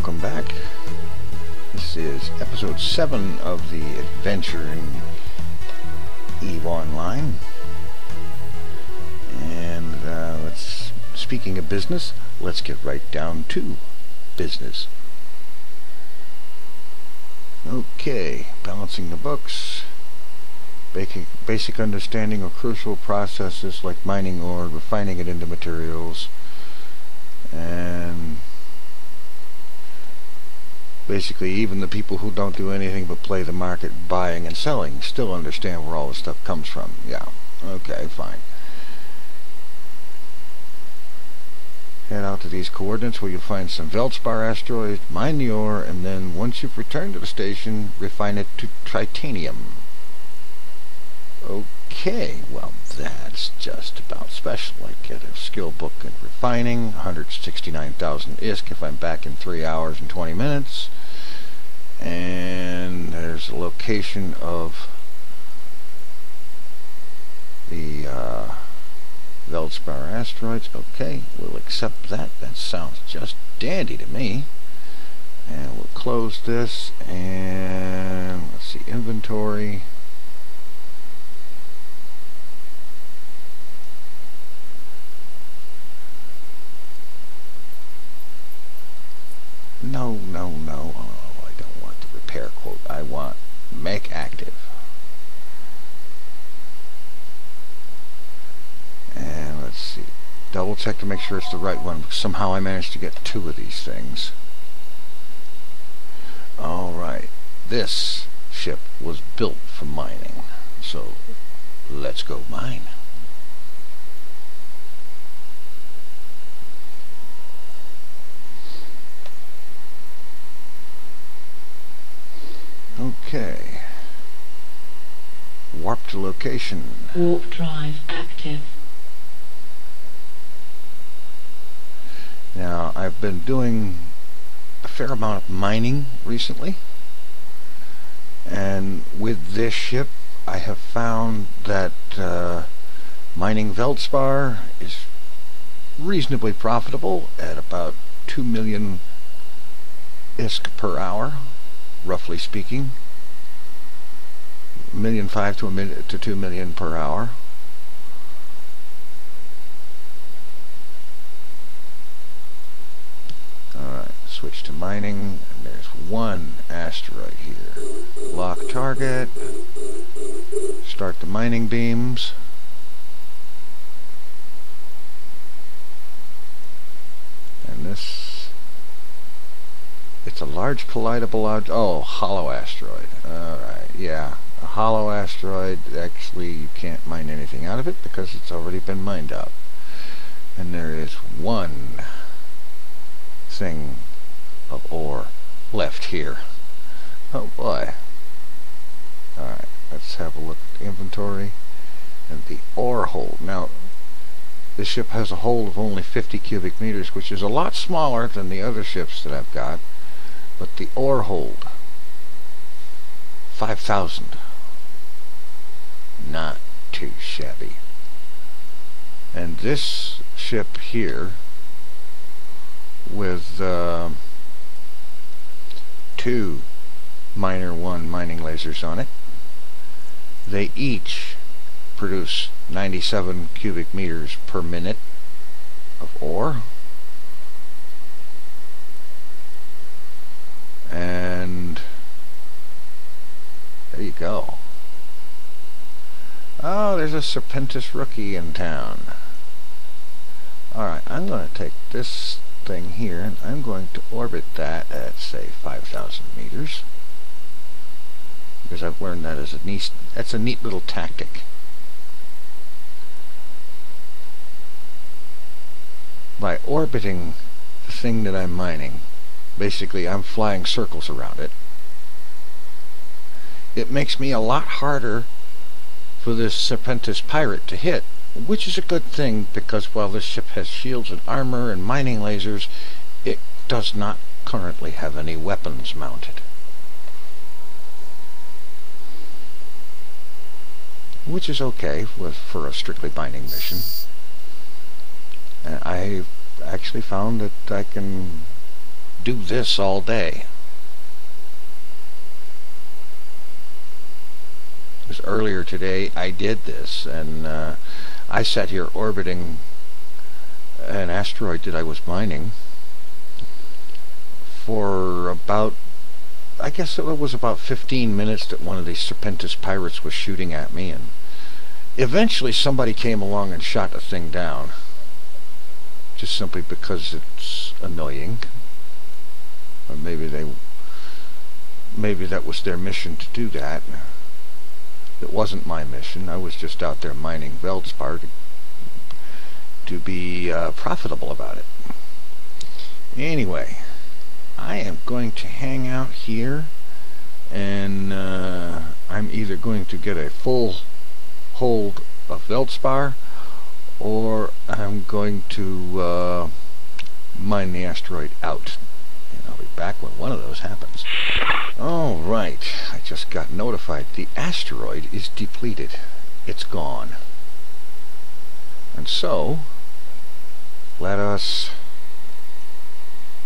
welcome back. This is episode 7 of the adventure in EVE Online. And uh, let's, speaking of business, let's get right down to business. Okay, balancing the books. Basic, basic understanding of crucial processes like mining ore, refining it into materials, and basically even the people who don't do anything but play the market buying and selling still understand where all the stuff comes from. Yeah, okay, fine. Head out to these coordinates where you'll find some Veldspar asteroids, mine the ore, and then once you've returned to the station, refine it to tritanium. Okay, well that's just about special. I get a skill book in refining, 169,000 ISK if I'm back in 3 hours and 20 minutes. And there's a location of the uh, Veldspar asteroids. Okay, we'll accept that. That sounds just dandy to me. And we'll close this and let's see, inventory. No, no, no. Oh, I don't want the repair quote. I want make active. And let's see. Double check to make sure it's the right one. Somehow I managed to get two of these things. Alright. This ship was built for mining. So let's go mine. Okay. Warp to location. Warp drive active. Now, I've been doing a fair amount of mining recently. And with this ship, I have found that uh, mining Veldspar is reasonably profitable at about 2 million ISK per hour roughly speaking. Million five to a million to two million per hour. Alright, switch to mining, and there's one asteroid here. Lock target. Start the mining beams. And this it's a large collidable object. Oh, hollow asteroid. Alright, yeah. A hollow asteroid, actually you can't mine anything out of it because it's already been mined out. And there is one thing of ore left here. Oh boy. Alright, let's have a look at the inventory. And the ore hold. Now, this ship has a hold of only 50 cubic meters, which is a lot smaller than the other ships that I've got. But the ore hold, 5,000. Not too shabby. And this ship here, with uh, two Miner 1 mining lasers on it, they each produce 97 cubic meters per minute of ore. And there you go. Oh, there's a Serpentis rookie in town. Alright, I'm going to take this thing here and I'm going to orbit that at, say, 5,000 meters. Because I've learned that as a neat, that's a neat little tactic. By orbiting the thing that I'm mining, Basically, I'm flying circles around it. It makes me a lot harder for this Serpentis pirate to hit, which is a good thing because while this ship has shields and armor and mining lasers, it does not currently have any weapons mounted. Which is okay with, for a strictly binding mission. I actually found that I can do this all day. Because earlier today I did this, and uh, I sat here orbiting an asteroid that I was mining for about, I guess it was about 15 minutes that one of these Serpentis pirates was shooting at me, and eventually somebody came along and shot the thing down. Just simply because it's annoying. Or maybe they, maybe that was their mission to do that. It wasn't my mission. I was just out there mining Veldspar to, to be uh, profitable about it. Anyway, I am going to hang out here and uh, I'm either going to get a full hold of Veldspar or I'm going to uh, mine the asteroid out. And I'll be back when one of those happens. All right, I just got notified. The asteroid is depleted. It's gone. And so, let us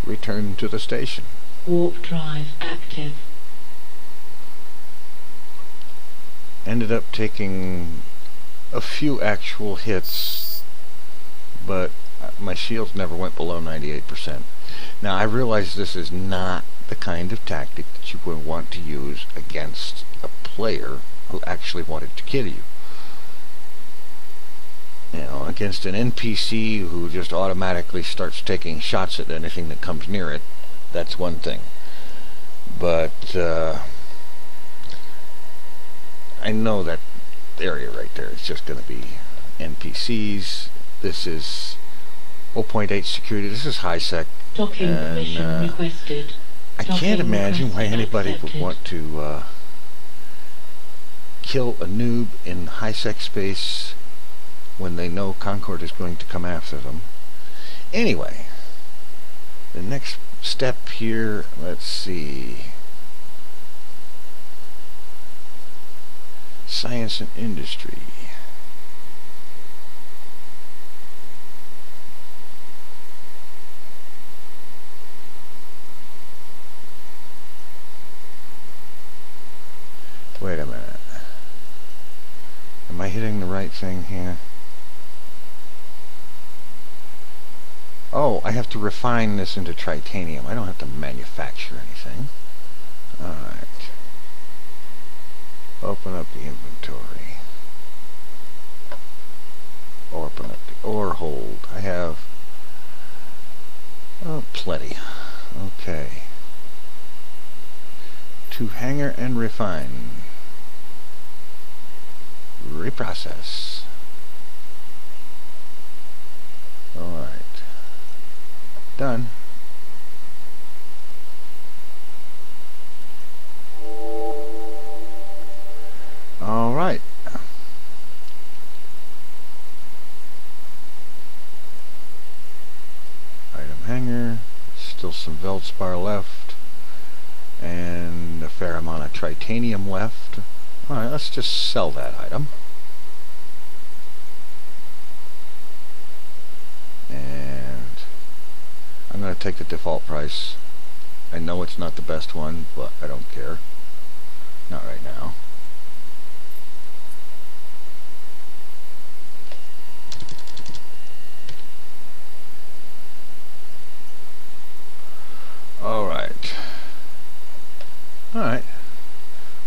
return to the station. Warp drive active. Ended up taking a few actual hits, but my shields never went below 98%. Now, I realize this is not the kind of tactic that you would want to use against a player who actually wanted to kill you. You know, against an NPC who just automatically starts taking shots at anything that comes near it, that's one thing. But, uh, I know that area right there is just going to be NPCs. This is 0.8 security. This is high sec. Docking And, permission uh, requested. I Docking can't imagine why anybody would want to uh, kill a noob in high sec space when they know Concord is going to come after them. Anyway, the next step here, let's see. Science and industry. Wait a minute. Am I hitting the right thing here? Oh, I have to refine this into tritanium. I don't have to manufacture anything. Alright. Open up the inventory. Open up the ore hold. I have oh, plenty. Okay. To hangar and refine. Reprocess. Alright. Done. Alright. Item hangar. Still some Veldspar left. And a fair amount of tritanium left. Alright, let's just sell that item. And I'm going to take the default price. I know it's not the best one, but I don't care. Not right now. Alright. Alright.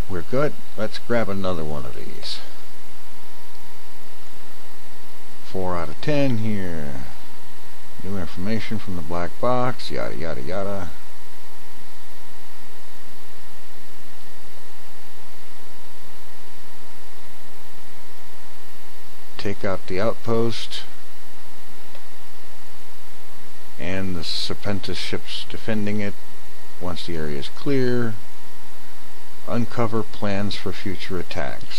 We're good. Let's grab another one of these. Four out of ten here. New information from the black box, yada yada yada. Take out the outpost and the Serpentis ships defending it once the area is clear. Uncover plans for future attacks.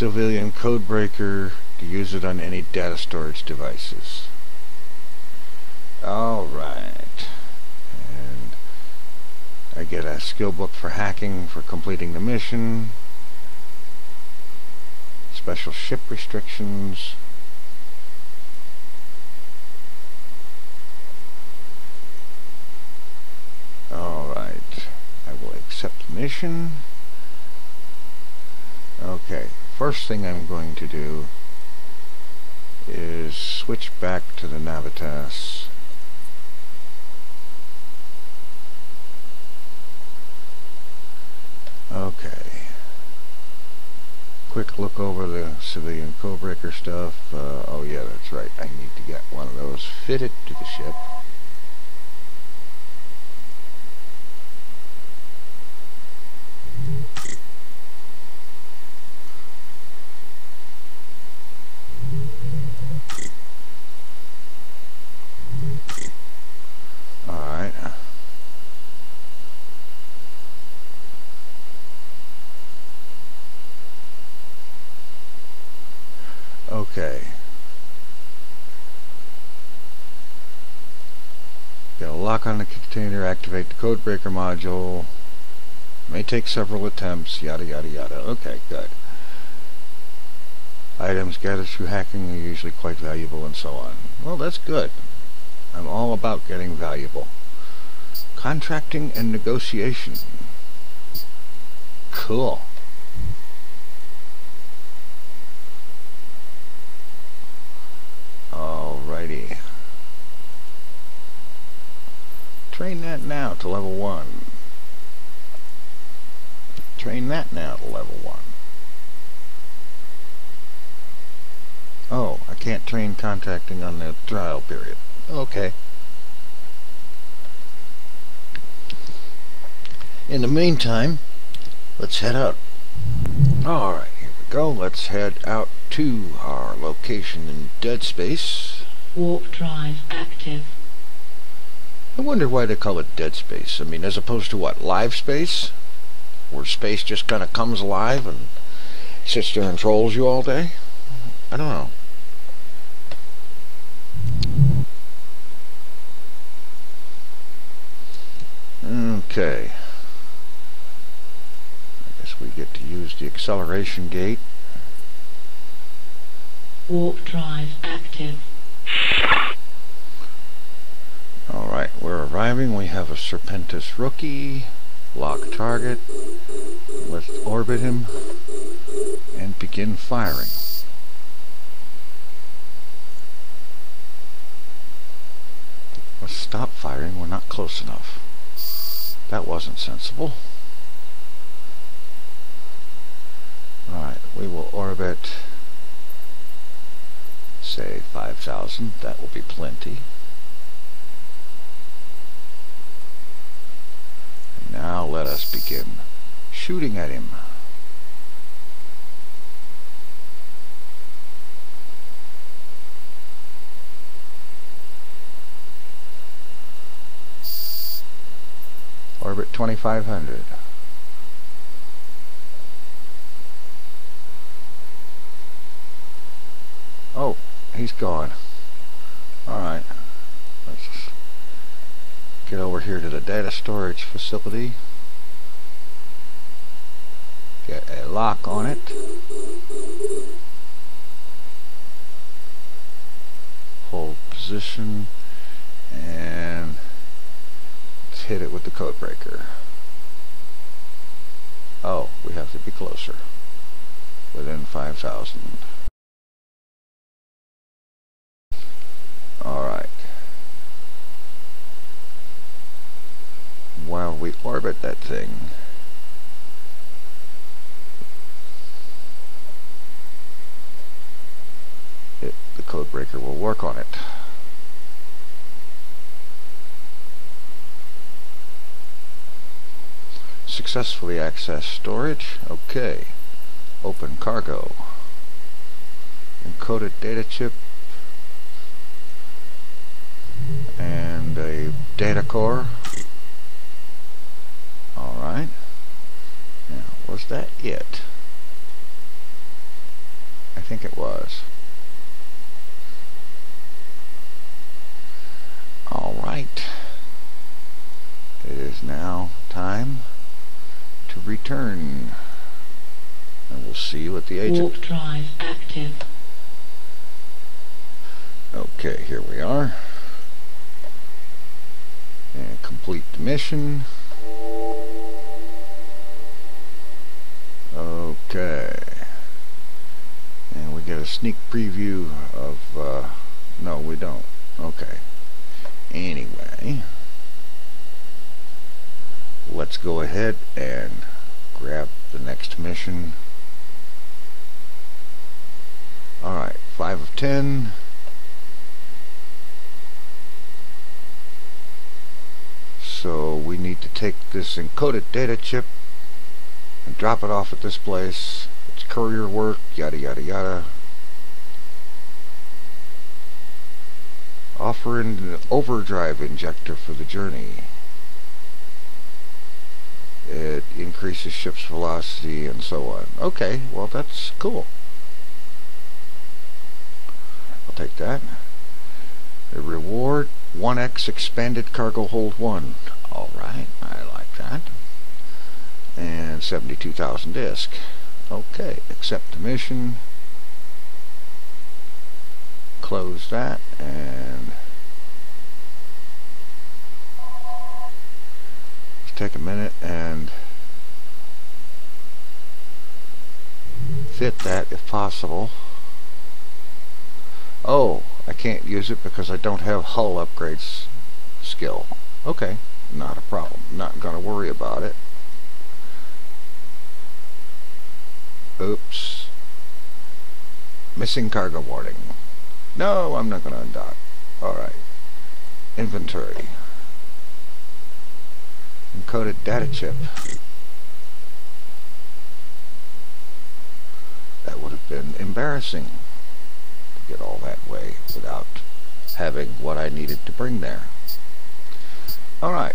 civilian codebreaker to use it on any data storage devices. Alright. And I get a skill book for hacking for completing the mission. Special ship restrictions. Alright. I will accept the mission. Okay first thing I'm going to do is switch back to the Navitas. Okay. Quick look over the civilian codebreaker stuff. Uh, oh yeah, that's right. I need to get one of those fitted to the ship. Alright. Okay. Get a lock on the container, activate the codebreaker module. May take several attempts, yada yada yada. Okay, good. Items gathered through hacking are usually quite valuable and so on. Well, that's good. I'm all about getting valuable. Contracting and negotiation. Cool. Train that now to level 1. Train that now to level 1. Oh, I can't train contacting on the trial period. Okay. In the meantime, let's head out. Alright, here we go. Let's head out to our location in Dead Space. Warp drive active. I wonder why they call it Dead Space. I mean, as opposed to what? Live space? Where space just kind of comes alive and sits there and trolls you all day? I don't know. Okay. I guess we get to use the acceleration gate. Warp drive active. Alright, we're. We have a Serpentis rookie. Lock target. Let's orbit him and begin firing. Let's stop firing. We're not close enough. That wasn't sensible. Alright, we will orbit, say, 5,000. That will be plenty. And now let us begin shooting at him. Orbit 2500. Oh, he's gone. Alright. Get over here to the data storage facility. Get a lock on it. Hold position and hit it with the code breaker. Oh, we have to be closer. Within 5,000. Alright. While we orbit that thing, it, the code breaker will work on it. Successfully access storage. Okay. Open cargo. Encoded data chip and a data core. Alright. Now, was that it? I think it was. Alright. It is now time to return. And we'll see what the agent... Warp drive active. Okay, here we are. And complete the mission. Okay. And we get a sneak preview of, uh, no, we don't. Okay. Anyway, let's go ahead and grab the next mission. Alright, 5 of 10. So we need to take this encoded data chip drop it off at this place. It's courier work, yada yada yada. Offer an overdrive injector for the journey. It increases ship's velocity and so on. Okay, well that's cool. I'll take that. The reward 1x expanded cargo hold 1. Alright, I like that. And 72,000 ISK. Okay, accept the mission. Close that and let's take a minute and fit that if possible. Oh, I can't use it because I don't have hull upgrades skill. Okay, not a problem. Not going to worry about it. Oops. Missing cargo warning. No, I'm not going to undock. Alright. Inventory. Encoded data chip. That would have been embarrassing to get all that way without having what I needed to bring there. Alright.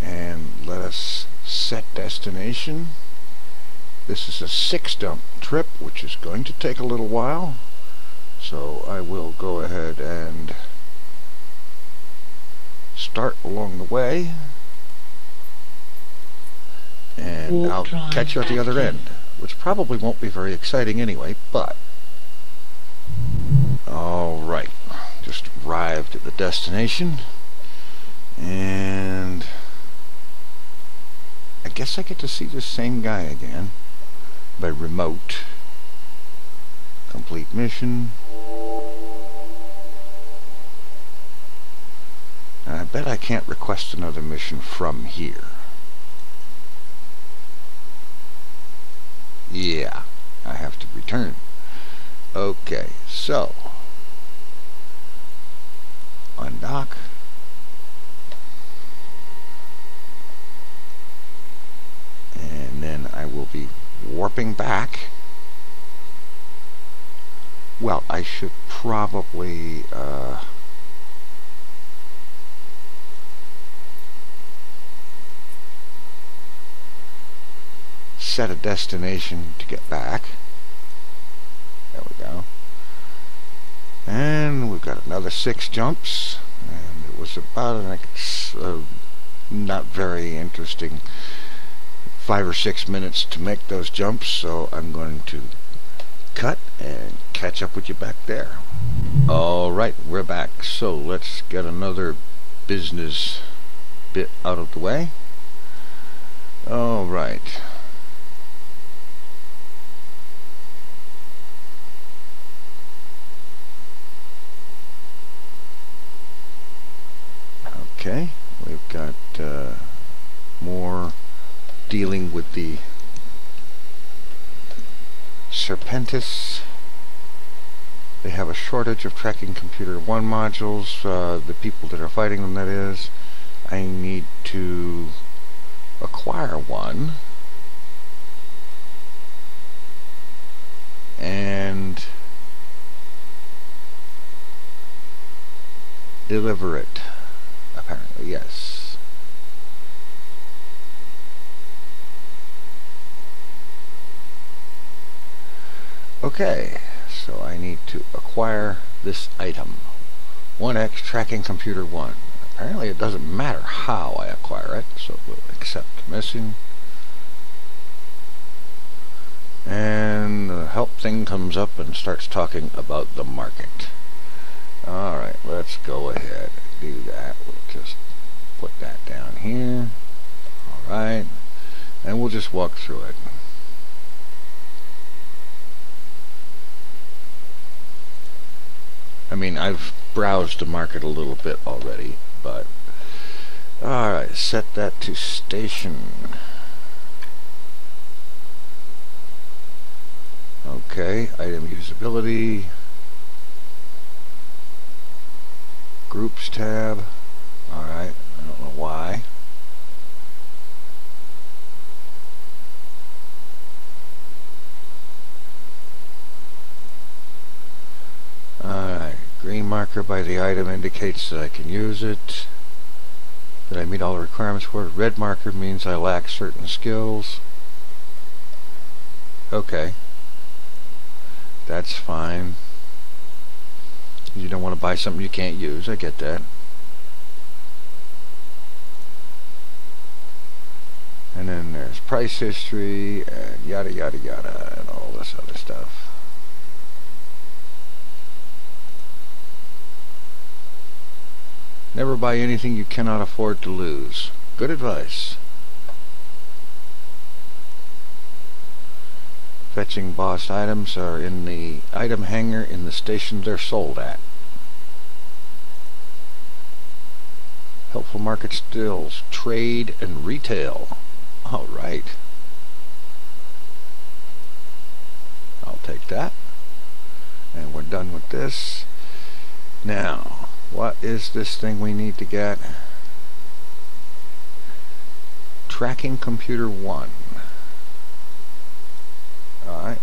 And let us set destination. This is a six dump trip, which is going to take a little while. So I will go ahead and start along the way. And I'll drive catch you at the other end, which probably won't be very exciting anyway, but... Alright, just arrived at the destination. And... Guess I get to see this same guy again. By remote. Complete mission. And I bet I can't request another mission from here. Yeah, I have to return. Okay, so undock. And then I will be warping back. Well, I should probably uh, set a destination to get back. There we go. And we've got another six jumps. And it was about an ex- uh, not very interesting five or six minutes to make those jumps, so I'm going to cut and catch up with you back there. Alright, we're back. So let's get another business bit out of the way. Alright. Okay, we've got uh, more dealing with the Serpentis. They have a shortage of tracking computer 1 modules, uh, the people that are fighting them that is. I need to acquire one. And deliver it. Apparently, yes. Okay, so I need to acquire this item. 1X Tracking Computer 1. Apparently it doesn't matter how I acquire it, so we'll accept missing. And the help thing comes up and starts talking about the market. Alright, let's go ahead and do that. We'll just put that down here. Alright. And we'll just walk through it. I mean, I've browsed the market a little bit already, but... Alright, set that to station. Okay, item usability. Groups tab. Alright, I don't know why. Alright, green marker by the item indicates that I can use it. That I meet all the requirements for it. Red marker means I lack certain skills. Okay. That's fine. You don't want to buy something you can't use. I get that. And then there's price history and yada yada yada and all this other stuff. Never buy anything you cannot afford to lose. Good advice. Fetching boss items are in the item hanger in the station they're sold at. Helpful market stills, trade and retail. Alright. I'll take that. And we're done with this. Now, what is this thing we need to get? Tracking computer 1. Alright.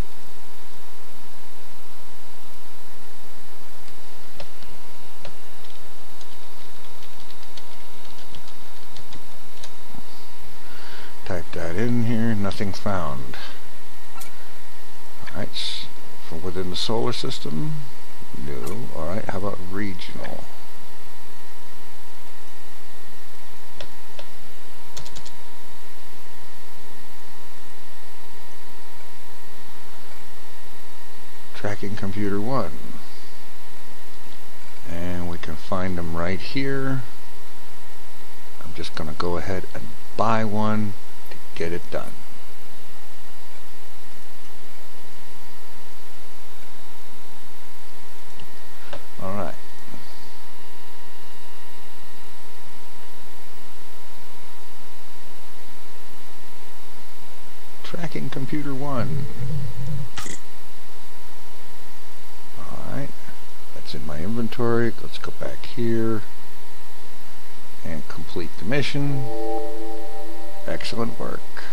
Type that in here, nothing found. Alright, from within the solar system, no. Alright, how about regional? Tracking computer 1. And we can find them right here. I'm just going to go ahead and buy one to get it done. Alright. Tracking computer 1. Alright. That's in my inventory. Let's go back here and complete the mission. Excellent work.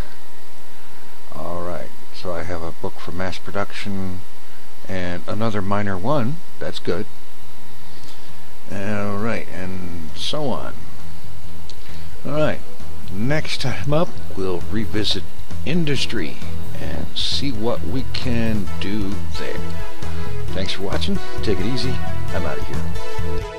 Alright, so I have a book for mass production and another minor one. That's good. Alright, and so on. Alright, next time up we'll revisit industry and see what we can do there. Thanks for watching. Take it easy. I'm out of here.